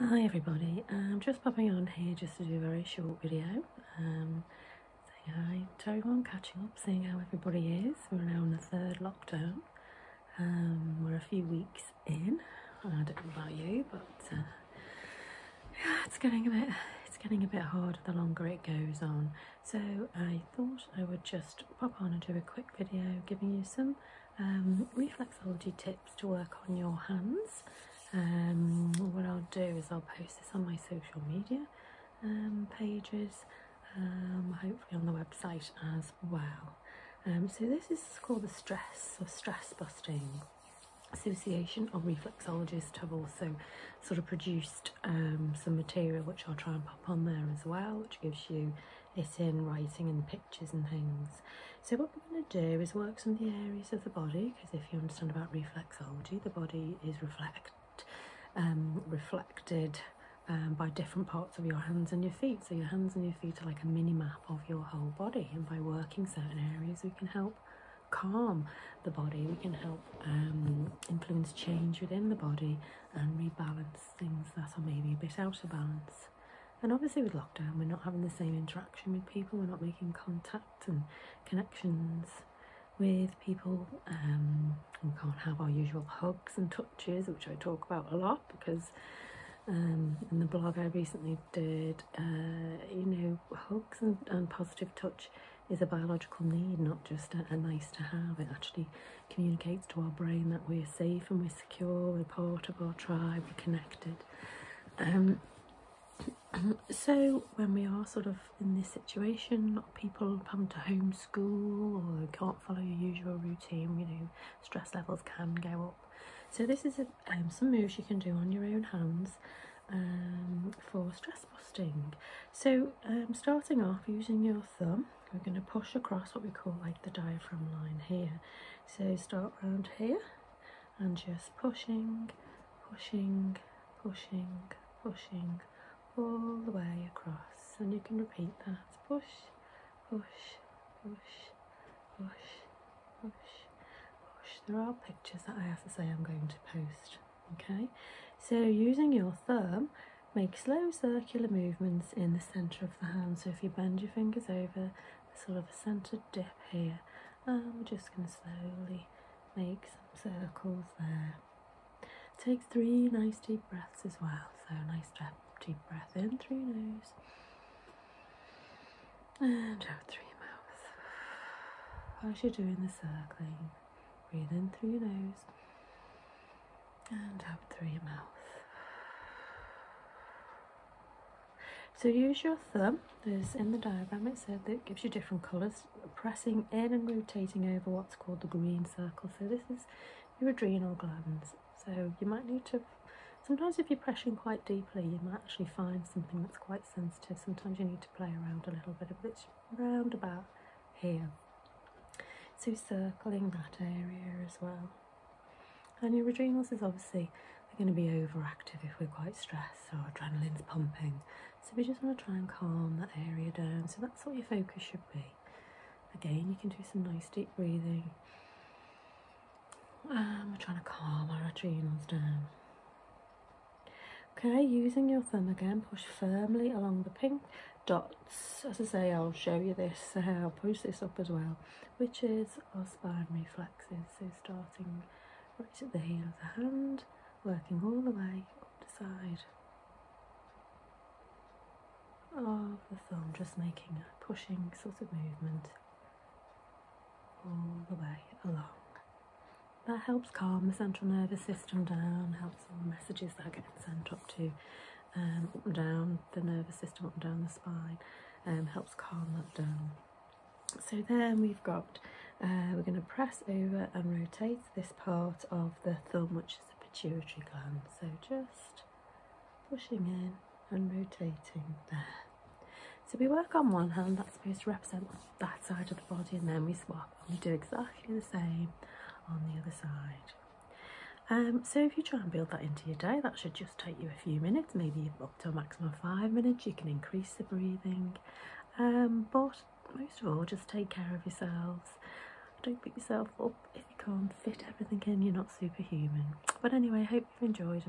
Hi everybody, I'm just popping on here just to do a very short video um, saying hi to everyone, catching up, seeing how everybody is. We're now in the third lockdown. Um, we're a few weeks in. I don't know about you, but uh, yeah, it's getting a bit it's getting a bit harder the longer it goes on. So I thought I would just pop on and do a quick video giving you some um, reflexology tips to work on your hands. Um, what I'll do is I'll post this on my social media um, pages, um, hopefully on the website as well. Um, so this is called the Stress or Stress Busting Association of Reflexologists have also sort of produced um, some material which I'll try and pop on there as well, which gives you it in writing and pictures and things. So what we're going to do is work some of the areas of the body, because if you understand about reflexology, the body is reflect um, reflected um, by different parts of your hands and your feet. So your hands and your feet are like a mini map of your whole body, and by working certain areas, we can help calm the body. We can help um, influence change within the body and rebalance things that are maybe a bit out of balance. And obviously, with lockdown, we're not having the same interaction with people. We're not making contact and connections with people. Um, we can't have our usual hugs and touches, which I talk about a lot because um, in the blog I recently did, uh, you know, hugs and, and positive touch is a biological need, not just a, a, nice to have. It actually communicates to our brain that we're safe and we're secure, we're part of our tribe, we're connected. Um, so when we are sort of in this situation, people having to homeschool or can't follow your usual routine, you know, stress levels can go up. So this is a, um, some moves you can do on your own hands um, for stress busting. So um, starting off using your thumb, we're going to push across what we call like the diaphragm line here. So start around here and just pushing, pushing, pushing, pushing all the way across. And you can repeat that. Push push push push push push. There are pictures that I have to say I'm going to post okay? So using your thumb make slow circular movements in the center of the hand. So if you bend your fingers over sort of a centered dip here. We're just going to slowly make some circles there. Take three nice deep breaths as well. So nice deep deep breath in through your nose and out through your mouth. As you're doing the circling, breathe in through your nose and out through your mouth. So use your thumb, there's in the diagram it said that gives you different colours, pressing in and rotating over what's called the green circle. So this is your adrenal glands. So you might need to Sometimes if you're pressing quite deeply, you might actually find something that's quite sensitive. Sometimes you need to play around a little bit, but it's round about here. So circling that area as well. And your adrenals is obviously they're going to be overactive if we're quite stressed or adrenaline's pumping. So we just want to try and calm that area down. So that's what your focus should be. Again, you can do some nice deep breathing. Um, we're trying to calm our adrenals down. Okay, using your thumb again, push firmly along the pink dots. As I say, I'll show you this, uh, I'll post this up as well, which is our spine reflexes. So starting right at the heel of the hand, working all the way up the side of the thumb, just making a pushing sort of movement all the way along that helps calm the central nervous system down, helps all the messages that are getting sent up to um, up and down the nervous system, up and down the spine, um, helps calm that down. So then we've got, uh, we're going to press over and rotate this part of the thumb, which is the pituitary gland. So just pushing in and rotating there. So we work on one hand, that's supposed to represent that side of the body, and then we swap and we do exactly the same on the other side. Um, so if you try and build that into your day, that should just take you a few minutes, maybe up to a maximum of five minutes. You can increase the breathing. Um, but most of all, just take care of yourselves. Don't beat yourself up if you can't fit everything in. You're not superhuman. But anyway, I hope you've enjoyed.